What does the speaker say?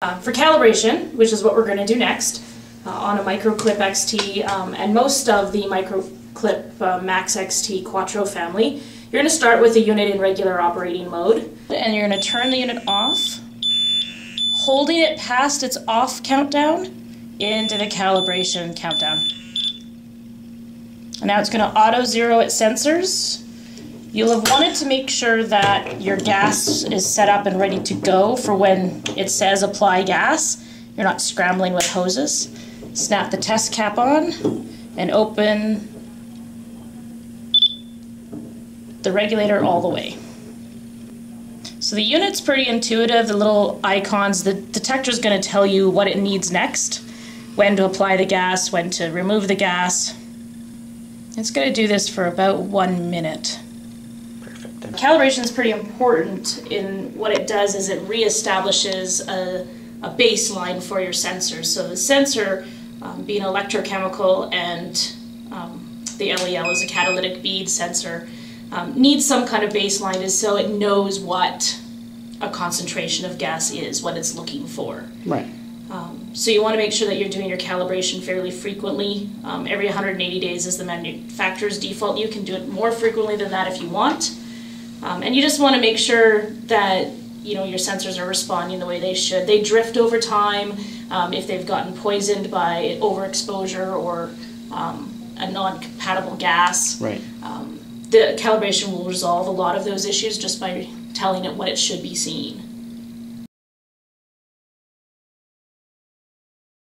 Uh, for calibration, which is what we're going to do next, uh, on a Microclip XT um, and most of the Microclip uh, Max XT Quattro family, you're going to start with a unit in regular operating mode. And you're going to turn the unit off, holding it past its off countdown into the calibration countdown. And now it's going to auto zero its sensors. You'll have wanted to make sure that your gas is set up and ready to go for when it says apply gas. You're not scrambling with hoses. Snap the test cap on and open the regulator all the way. So the unit's pretty intuitive, the little icons, the detector's going to tell you what it needs next, when to apply the gas, when to remove the gas. It's going to do this for about one minute. Calibration is pretty important in what it does is it reestablishes a, a baseline for your sensor. So the sensor, um, being electrochemical and um, the LEL is a catalytic bead sensor, um, needs some kind of baseline is so it knows what a concentration of gas is, what it's looking for. Right. Um, so you want to make sure that you're doing your calibration fairly frequently. Um, every 180 days is the manufacturer's default. You can do it more frequently than that if you want. Um, and you just want to make sure that you know your sensors are responding the way they should. They drift over time um, if they've gotten poisoned by overexposure or um, a non-compatible gas. Right. Um, the calibration will resolve a lot of those issues just by telling it what it should be seeing.